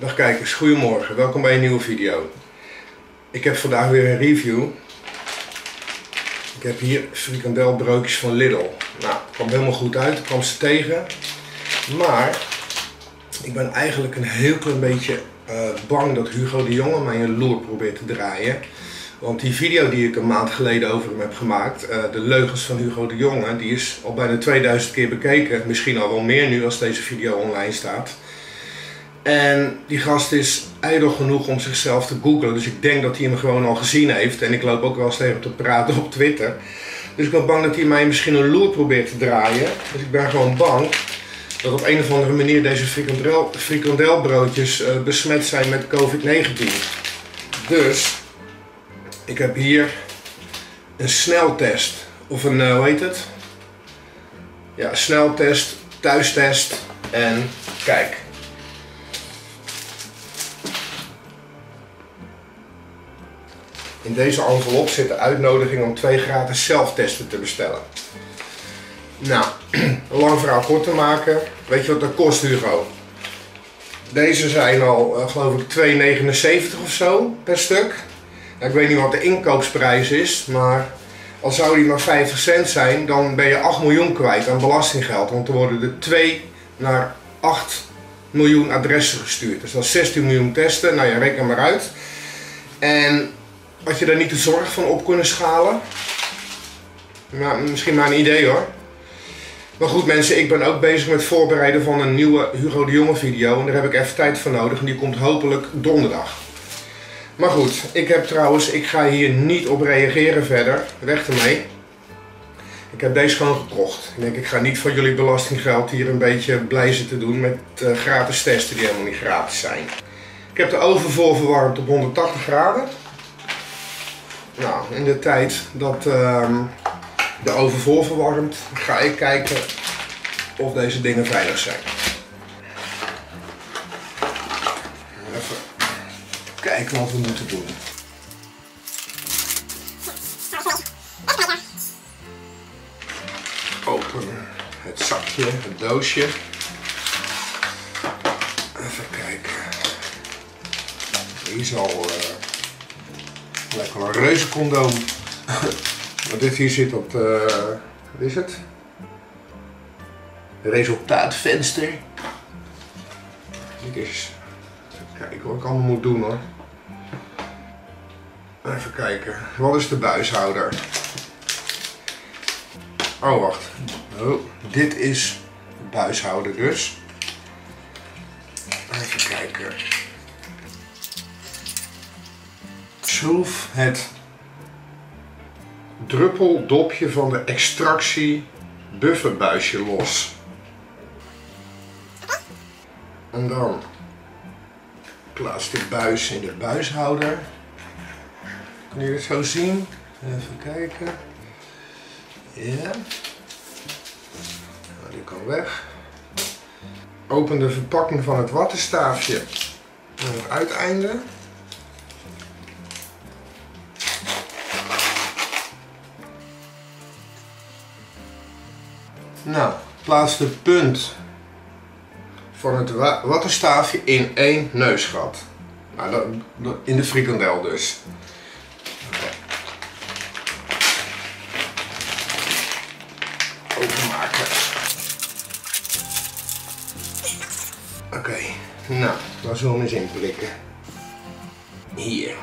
Dag kijkers, goedemorgen. Welkom bij een nieuwe video. Ik heb vandaag weer een review. Ik heb hier frikandelbroodjes van Lidl. Nou, het kwam helemaal goed uit. Ik kwam ze tegen. Maar ik ben eigenlijk een heel klein beetje uh, bang dat Hugo de Jonge mij een loer probeert te draaien. Want die video die ik een maand geleden over hem heb gemaakt, uh, de leugens van Hugo de Jonge, die is al bijna 2000 keer bekeken. Misschien al wel meer nu als deze video online staat. En die gast is ijdel genoeg om zichzelf te googlen. Dus ik denk dat hij hem gewoon al gezien heeft. En ik loop ook wel eens tegen te praten op Twitter. Dus ik ben bang dat hij mij misschien een loer probeert te draaien. Dus ik ben gewoon bang dat op een of andere manier deze frikandel, frikandelbroodjes uh, besmet zijn met COVID-19. Dus ik heb hier een sneltest. Of een, uh, hoe heet het? Ja, sneltest, thuistest. En kijk. In deze envelop zit de uitnodiging om twee gratis zelftesten te bestellen. Nou, een lang verhaal kort te maken. Weet je wat dat kost Hugo? Deze zijn al, uh, geloof ik, 2,79 of zo per stuk. Nou, ik weet niet wat de inkoopprijs is, maar al zou die maar 50 cent zijn, dan ben je 8 miljoen kwijt aan belastinggeld. Want er worden er 2 naar 8 miljoen adressen gestuurd. Dus dat is 16 miljoen testen. Nou ja, reken maar uit. En had je daar niet de zorg van op kunnen schalen? Nou, misschien maar een idee hoor. Maar goed mensen, ik ben ook bezig met voorbereiden van een nieuwe Hugo de Jonge video. En daar heb ik even tijd voor nodig. En die komt hopelijk donderdag. Maar goed, ik heb trouwens, ik ga hier niet op reageren verder. Weg ermee. Ik heb deze gewoon gekocht. Ik denk, ik ga niet van jullie belastinggeld hier een beetje blij zitten doen met uh, gratis testen die helemaal niet gratis zijn. Ik heb de oven voorverwarmd op 180 graden. Nou, in de tijd dat uh, de oven voorverwarmt, ga ik kijken of deze dingen veilig zijn. Even kijken wat we moeten doen. Open het zakje, het doosje. Even kijken. Die zal lekker een. Maar dit hier zit op de, wat is het? Resultaatvenster. Kijk eens. Kijken wat ik allemaal moet doen hoor. Even kijken. Wat is de buishouder? Oh, wacht. Oh, dit is de buishouder dus. Even kijken. Schroef het druppeldopje van de extractie bufferbuisje los. En dan plaats de buis in de buishouder. Kun je het zo zien? Even kijken. Ja. Nou, die kan weg. Open de verpakking van het wattenstaafje aan het uiteinde. Plaats de punt van het wattenstaafje in één neusgat. Nou, in de frikandel dus. Openmaken. Oké, nou, dan zullen we eens inprikken. Hier.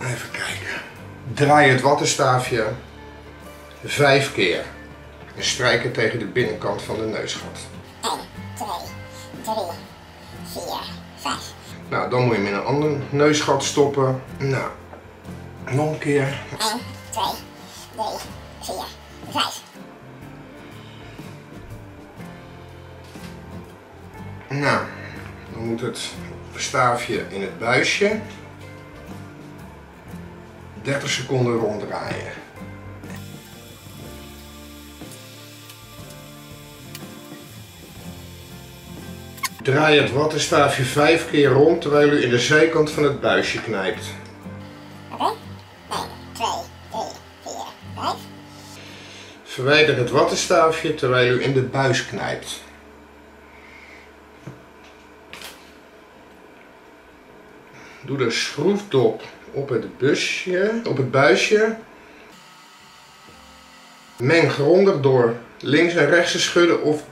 Even kijken. Draai het wattenstaafje vijf keer. En strijken tegen de binnenkant van de neusgat. 1, 2, 3, 4, 5. Nou, dan moet je hem in een ander neusgat stoppen. Nou, nog een keer. 1, 2, 3, 4, 5. Nou, dan moet het staafje in het buisje 30 seconden ronddraaien. Draai het wattenstaafje 5 keer rond terwijl u in de zijkant van het buisje knijpt. 1, 2, 3, 4, 5. Verwijder het wattenstaafje terwijl u in de buis knijpt. Doe de schroefdop op het, busje, op het buisje. Meng grondig door links en rechts te schudden of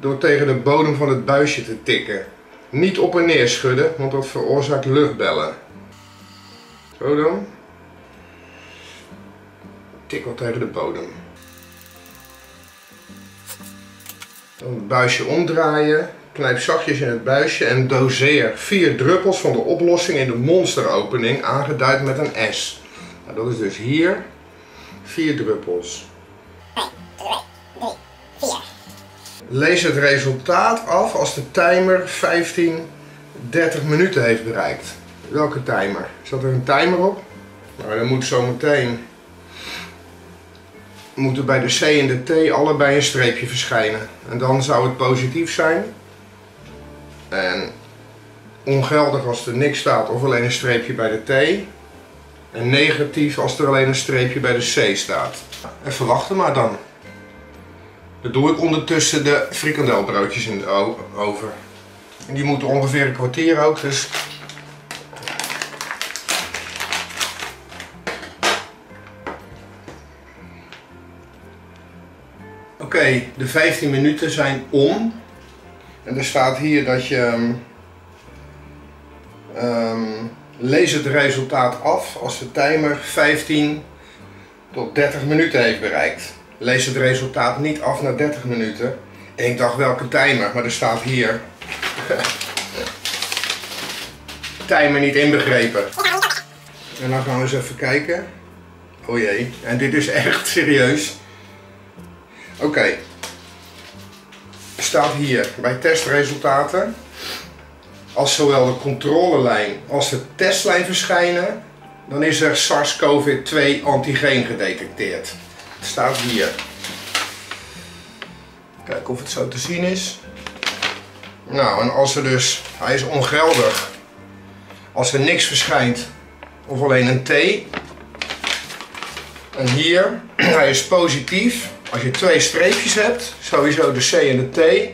door tegen de bodem van het buisje te tikken. Niet op en neer schudden, want dat veroorzaakt luchtbellen. Zo dan. Tik wel tegen de bodem. Dan het buisje omdraaien. Knijp zachtjes in het buisje en doseer vier druppels van de oplossing in de monsteropening, aangeduid met een S. Nou, dat is dus hier vier druppels. Lees het resultaat af als de timer 15, 30 minuten heeft bereikt. Welke timer? Zat er een timer op? Nou, dan moet zometeen moeten bij de C en de T allebei een streepje verschijnen. En dan zou het positief zijn. En ongeldig als er niks staat of alleen een streepje bij de T. En negatief als er alleen een streepje bij de C staat. Even wachten maar dan. Dan doe ik ondertussen de frikandelbroodjes in de oven. En die moeten ongeveer een kwartier ook, dus... Oké, de 15 minuten zijn om. En er staat hier dat je... ehm, lees het resultaat af als de timer 15 tot 30 minuten heeft bereikt. Lees het resultaat niet af na 30 minuten. En ik dacht welke timer, maar er staat hier. timer niet inbegrepen. En dan gaan we eens even kijken. Oh jee, en dit is echt serieus. Oké. Staat hier bij testresultaten. Als zowel de controlelijn als de testlijn verschijnen, dan is er SARS-CoV-2 antigeen gedetecteerd. Staat hier. Kijken of het zo te zien is. Nou, en als er dus, hij is ongeldig. Als er niks verschijnt, of alleen een T. En hier, hij is positief. Als je twee streepjes hebt, sowieso de C en de T.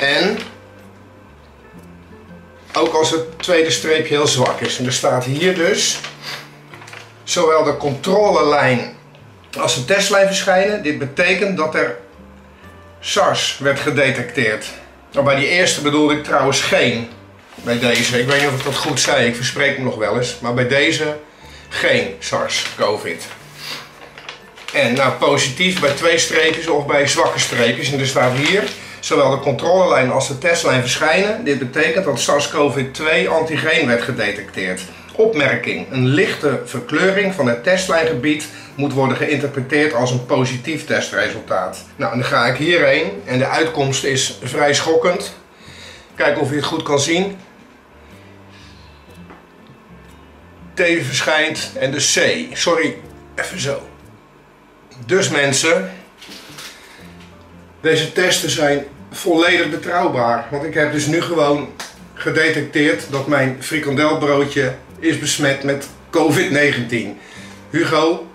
En ook als het tweede streepje heel zwak is. En er staat hier dus zowel de controlelijn als de testlijn verschijnen. Dit betekent dat er SARS werd gedetecteerd. Nou, bij die eerste bedoelde ik trouwens geen. Bij deze. Ik weet niet of ik dat goed zei. Ik verspreek me nog wel eens. Maar bij deze geen SARS-CoV. En nou positief bij twee streepjes of bij zwakke streepjes. En er staat hier zowel de controlelijn als de testlijn verschijnen. Dit betekent dat SARS-CoV-2 antigeen werd gedetecteerd. Opmerking. Een lichte verkleuring van het testlijngebied moet worden geïnterpreteerd als een positief testresultaat. Nou, dan ga ik hierheen en de uitkomst is vrij schokkend. Kijken of je het goed kan zien. T verschijnt en de C. Sorry, even zo. Dus mensen, deze testen zijn volledig betrouwbaar. Want ik heb dus nu gewoon gedetecteerd dat mijn frikandelbroodje is besmet met COVID-19. Hugo,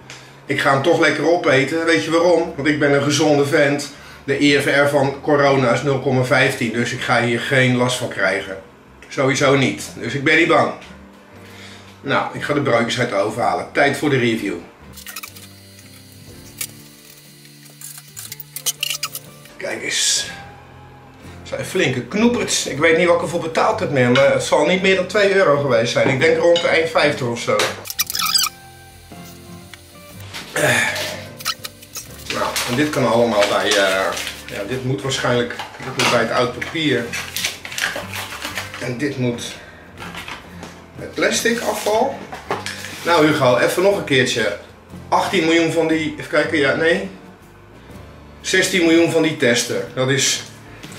ik ga hem toch lekker opeten. Weet je waarom? Want ik ben een gezonde vent. De IFR van corona is 0,15, dus ik ga hier geen last van krijgen. Sowieso niet. Dus ik ben niet bang. Nou, ik ga de broodjes uit de halen. Tijd voor de review. Kijk eens. Zijn flinke knoeperts. Ik weet niet wat ik ervoor betaald heb meer, maar het zal niet meer dan 2 euro geweest zijn. Ik denk rond de 1,50 of zo. Eh. Nou, en dit kan allemaal bij, eh, ja, dit moet waarschijnlijk, bij het oud papier. En dit moet met plastic afval. Nou Hugo, even nog een keertje. 18 miljoen van die, even kijken, ja, nee. 16 miljoen van die testen. Dat is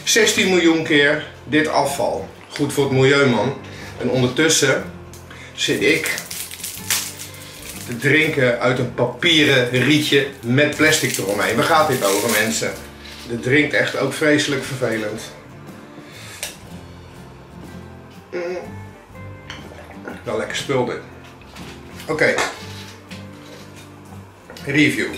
16 miljoen keer dit afval. Goed voor het milieu, man. En ondertussen zit ik te drinken uit een papieren rietje met plastic eromheen. Waar gaat dit over, mensen? Dit drinkt echt ook vreselijk vervelend. Mm. Wel lekker spul dit. Oké. Review.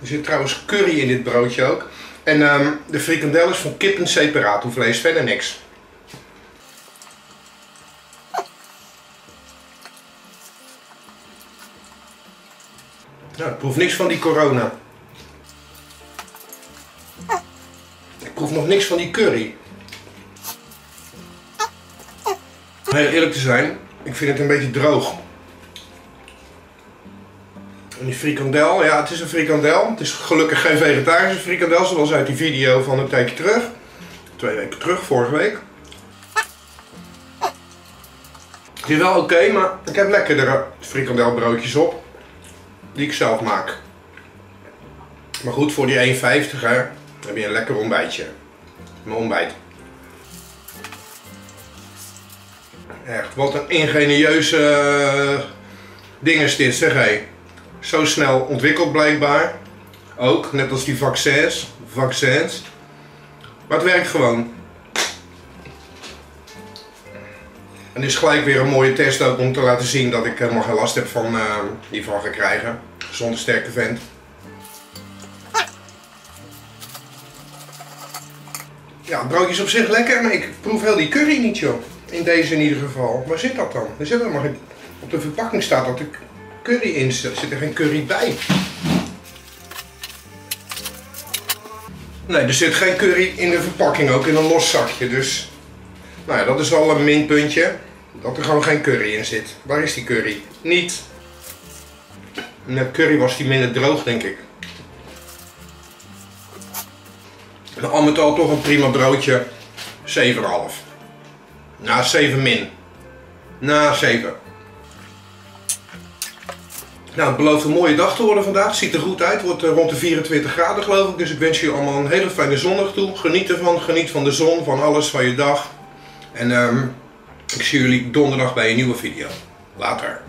Er zit trouwens curry in dit broodje ook. En ehm, de frikandel is van kippen separato vlees, verder niks. Nou, ik proef niks van die corona. Ik proef nog niks van die curry. Om heel eerlijk te zijn, ik vind het een beetje droog. En die frikandel, ja het is een frikandel. Het is gelukkig geen vegetarische frikandel zoals uit die video van een tijdje terug. Twee weken terug, vorige week. Is wel oké, maar ik heb lekkerdere frikandelbroodjes op. Die ik zelf maak. Maar goed, voor die 1,50 hè, heb je een lekker ontbijtje. Mijn ontbijt. Echt, wat een ingenieuze uh, ding is dit, zeg hé. Zo snel ontwikkeld blijkbaar. Ook, net als die vaccins. vaccins. Maar het werkt gewoon. En is gelijk weer een mooie test ook om te laten zien dat ik helemaal geen last heb van uh, die van ga krijgen. Zonder sterke vent. Ja, het broodje is op zich lekker, maar ik proef heel die curry niet joh. In deze in ieder geval. Waar zit dat dan? Er zit helemaal. Op de verpakking staat dat er curry in. Er zit er geen curry bij. Nee, er zit geen curry in de verpakking, ook in een los zakje. Dus, nou ja, dat is al een minpuntje. Dat er gewoon geen curry in zit. Waar is die curry? Niet. Met curry was die minder droog, denk ik. En al met al toch een prima broodje. 7,5. Na 7 min. Na 7. Nou, het belooft een mooie dag te worden vandaag. Ziet er goed uit. Het wordt rond de 24 graden geloof ik. Dus ik wens jullie allemaal een hele fijne zondag toe. Geniet ervan. Geniet van de zon. Van alles van je dag. En um, ik zie jullie donderdag bij een nieuwe video. Later.